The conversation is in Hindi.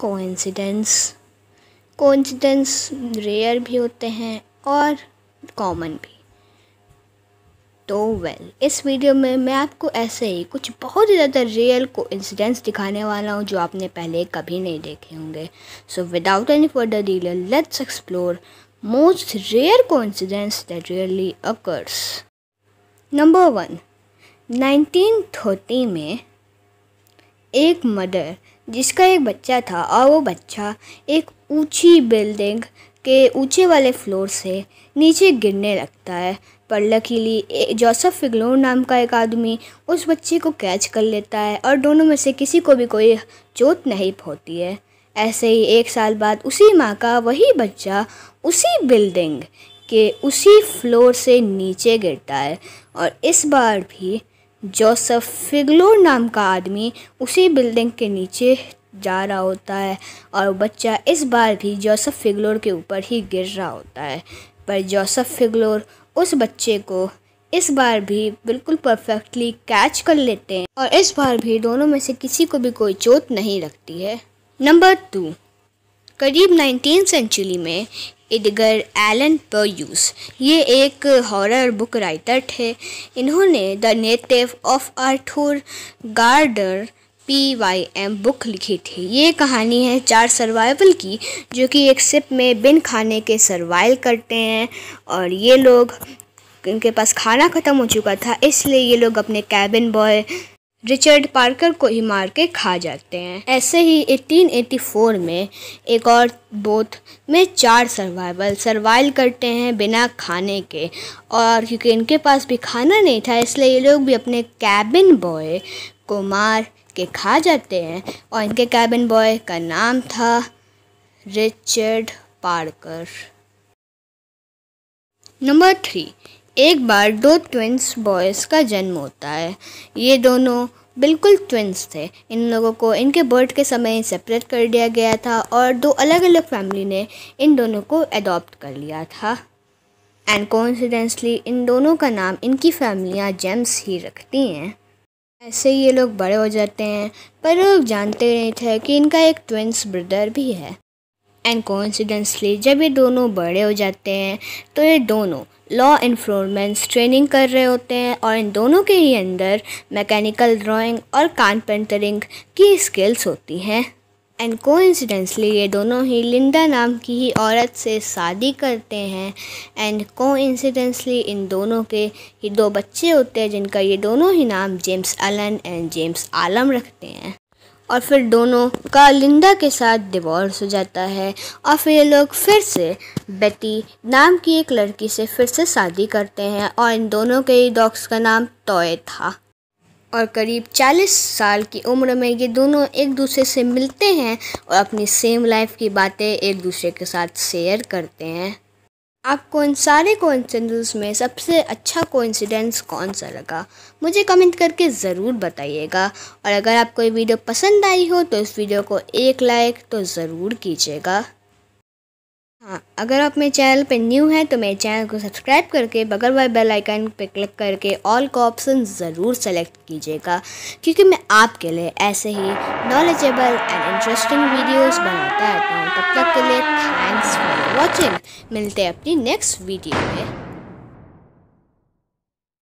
कोइंसिडेंस कोइंसिडेंस रेयर भी होते हैं और कॉमन भी। तो वेल इस वीडियो में मैं आपको ऐसे ही कुछ बहुत ही ज़्यादा रियल को इंसिडेंट्स दिखाने वाला हूँ जो आपने पहले कभी नहीं देखे होंगे। So without any further delay let's explore most rare को incidents that really occurs number one nineteen thirty में एक मदर जिसका एक बच्चा था और वो बच्चा एक ऊँची बिल्डिंग के ऊँचे वाले फ्लोर से नीचे गिरने लगता है। पर लकीली जोसफ फिगलोर नाम का एक आदमी उस बच्चे को कैच कर लेता है और दोनों में से किसी को भी कोई चोट नहीं होती है। ऐसे ही एक साल बाद उसी माँ का वही बच्चा उसी बिल्डिंग के उसी फ्लोर से नीचे गिरता है और इस बार भी जोसफ फिगलोर नाम का आदमी उसी बिल्डिंग के नीचे जा रहा होता है और बच्चा इस बार भी जोसफ फिगलोर के ऊपर ही गिर रहा होता है। पर जोसफ फिगलोर उस बच्चे को इस बार भी बिल्कुल परफेक्टली कैच कर लेते हैं और इस बार भी दोनों में से किसी को भी कोई चोट नहीं लगती है। नंबर टू, करीब नाइनटीन सेंचुरी में इडगर एलन परयूस। ये एक हॉरर बुक राइटर थे। इन्होंने the native of Arthur Gordon P Y M book लिखी थी। ये कहानी है चार सर्वाइवल की, जो कि एक सिप में बिन खाने के सर्वाइव करते हैं और ये लोग, इनके पास खाना ख़त्म हो चुका था, इसलिए ये लोग अपने कैबिन बॉय रिचर्ड पार्कर को ही मार के खा जाते हैं। ऐसे ही 1884 में एक और बोट में चार सर्वाइवल सर्वाइव करते हैं बिना खाने के। और क्योंकि इनके पास भी खाना नहीं था, इसलिए ये लोग भी अपने कैबिन बॉय को मार के खा जाते हैं। और इनके कैबिन बॉय का नाम था रिचर्ड पार्कर। नंबर थ्री एक बार दो ट्विंस बॉयज़ का जन्म होता है। ये दोनों बिल्कुल ट्विंस थे। इन लोगों को इनके बर्थ के समय सेपरेट कर दिया गया था और दो अलग अलग फैमिली ने इन दोनों को अडॉप्ट कर लिया था। एंड कोइंसिडेंसली इन दोनों का नाम इनकी फैमिलियाँ जेम्स ही रखती हैं। ऐसे ये लोग बड़े हो जाते हैं, पर लोग जानते नहीं थे कि इनका एक ट्विंस ब्रदर भी है। एंड कोइंसिडेंसली जब ये दोनों बड़े हो जाते हैं तो ये दोनों लॉ इन्फोर्मेंट्स ट्रेनिंग कर रहे होते हैं और इन दोनों के ही अंदर मैकेनिकल ड्राइंग और कारपेंटरिंग की स्किल्स होती हैं। एंड कोइंसिडेंसली ये दोनों ही लिंडा नाम की ही औरत से शादी करते हैं। एंड कोइंसिडेंसली इन दोनों के ही दो बच्चे होते हैं, जिनका ये दोनों ही नाम James Alan and James Alam रखते हैं। और फिर दोनों का लिंडा के साथ डिवोर्स हो जाता है। और फिर ये लोग फिर से बेटी नाम की एक लड़की से फिर से शादी करते हैं और इन दोनों के ही डॉग्स का नाम टॉय था। और करीब 40 साल की उम्र में ये दोनों एक दूसरे से मिलते हैं और अपनी सेम लाइफ की बातें एक दूसरे के साथ शेयर करते हैं। आपको इन सारे कोइंसिडेंस में सबसे अच्छा कोइंसिडेंस कौन सा लगा? मुझे कमेंट करके ज़रूर बताइएगा। और अगर आपको ये वीडियो पसंद आई हो तो इस वीडियो को एक लाइक तो ज़रूर कीजिएगा। हाँ अगर आप मेरे चैनल पे न्यू हैं तो मेरे चैनल को सब्सक्राइब करके, बगल वाले बेल आइकन पे क्लिक करके ऑल का ऑप्शन ज़रूर सेलेक्ट कीजिएगा, क्योंकि मैं आपके लिए ऐसे ही नॉलेजेबल एंड इंटरेस्टिंग वीडियोस बनाता रहता हूँ। तब तक के लिए थैंक्स फॉर वॉचिंग मिलते हैं अपनी नेक्स्ट वीडियो में।